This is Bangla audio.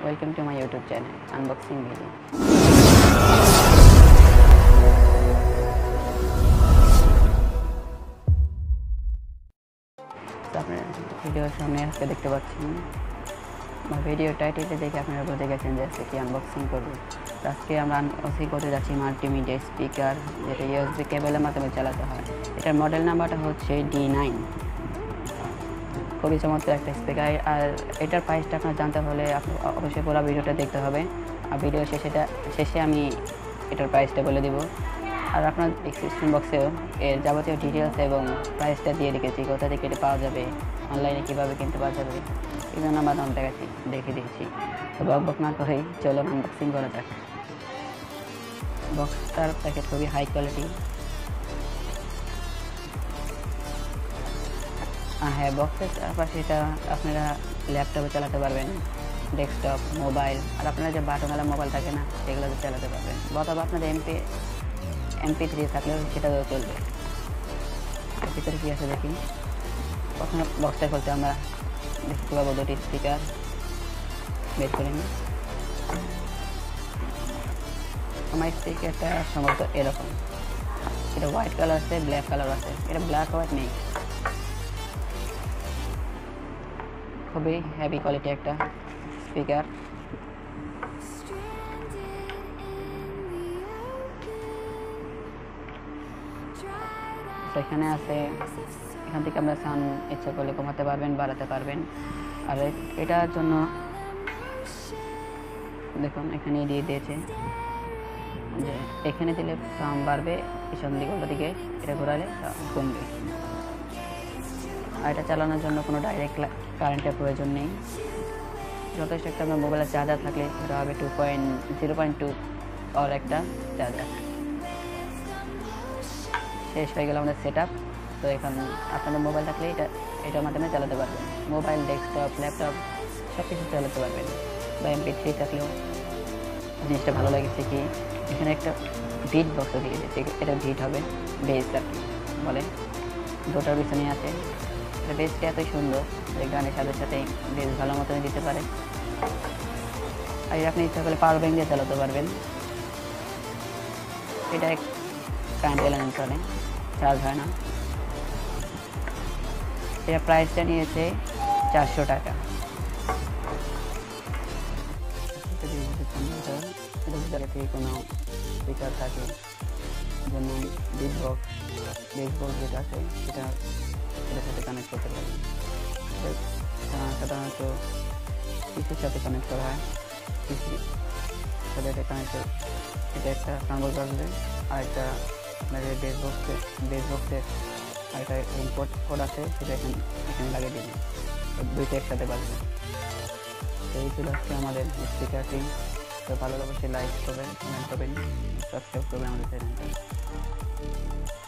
To my YouTube channel, Unboxing Video. তো আপনারা ভিডিওর সামনে আজকে দেখতে পাচ্ছেন বা ভিডিও টাইটেলে দেখে আপনারা বুঝে গেছেন যে আজকে কি আনবক্সিং করব। আজকে আমরা আনবক্সিং করতে যাচ্ছি মাল্টিমিডিয়া স্পিকার যেটা ইউএসবি কেবলের মাধ্যমে চালাতে হয়। এটার মডেল নাম্বারটা হচ্ছে ডি নাইন খুবই চমৎকার একটা স্পিকার আর এটার প্রাইসটা আপনার জানতে হলে অবশ্যই পুরো ভিডিওটা দেখতে হবে। আর ভিডিও শেষেটা শেষে আমি এটার প্রাইসটা বলে দিব। আর আপনার ডিসক্রিপশন বক্সেও এর যাবতীয় ডিটেলস এবং প্রাইসটা দিয়ে রেখেছি, কোথা থেকে এটা পাওয়া যাবে অনলাইনে কীভাবে কিনতে পাওয়া যাবে, এই জন্য আমার মাধ্যম দেখাচ্ছি দেখে দিয়েছি তো বক বক না করেই চলো আনবক্সিং করা যাক। বক্সটার প্যাকেট খুবই হাই কোয়ালিটি হ্যাঁ বক্সের পাশে এটা আপনারা ল্যাপটপে চালাতে পারবেন ডেস্কটপ মোবাইল আর আপনারা যে বাটনওয়ালা মোবাইল থাকে না সেগুলোতে চালাতে পারবেন। অথবা আপনাদের এমপি এমপি থ্রি থাকলেও সেটাও চলবে। ভিতরে কী আছে দেখি? প্রথমে বক্সটা খুলতে আমরা দেখতে পাবো দুটি স্পিকার বের করে নিই। আমার স্পিকারটা সম্ভবত এরকম। এটা হোয়াইট কালার আছে ব্ল্যাক কালার আছে। এটা ব্ল্যাক হোয়াইট নেই। খুবই হেভি কোয়ালিটি একটা স্পিকার সেখানে আছে, এখান থেকে আমরা সাউন্ড ইচ্ছা করলে কমাতে পারবেন, বাড়াতে পারবেন। আর এটার জন্য দেখুন এখানে দিয়ে দিয়েছে। যে, এখানে দিলে সাউন্ড বাড়বে, পিছন দিকে দিকে, এটা ঘোরালে কমবে। আর এটা চালানোর জন্য কোনো ডাইরেক্ট কারেন্টের প্রয়োজন নেই। যথেষ্ট একটা আপনার মোবাইলের চার্জার থাকলে এটা হবে two point zero point two আর একটা চার্জার শেষ হয়ে গেল আমাদের সেট আপ তো এখন আপনাদের মোবাইল থাকলে এটা, এটার মাধ্যমে চালাতে পারবেন। মোবাইল ডেস্কটপ ল্যাপটপ সব কিছু চালাতে পারবেন। বা এমপি থ্রি থাকলেও জিনিসটা ভালো লেগেছে কি, এখানে একটা ভিট বক্স দিয়ে দিয়েছে। এটা ভিট হবে বেস আর কি, বলে। দুটার পিছনে আছে। এটা বেসটা এতই সুন্দর যে গানের সাথে সাথে বেস ভালো মতন দিতে পারে। আর আপনি ইচ্ছা করলে পাওয়ার ব্যাংক দিয়ে চালাতে পারবেন। এটা কারেন্ট এলিমেন্ট চলে চার্জ হয় না। এটা প্রাইসটা নিয়েছে চারশো টাকা। কোনো স্পিকার থাকে? যেমন বিট বক্স বেস বক্স যেটা আছে, সেটা এটার সাথে কানেক্ট করতে পারি। সাধারণত পিসির সাথে কানেক্ট করা হয়। পিসি সাথে এটা কানেক্ট এটা একটা সাউন্ড বাজবে আর একটা আপনাদের বেস বক্সে বেস বক্সের আর একটা ইম্পোর্ট কোড আছে, সেটা এখানে এখানে লাগিয়ে দিবেন দুইটা একসাথে বাজবে। এই ছিল আজকে আমাদের স্পিকারটি তো ভালো লাগলে অবশ্যই লাইক করবেন কমেন্ট করবেন সাবস্ক্রাইব করবেন আমাদের চ্যানেলটা Thank you.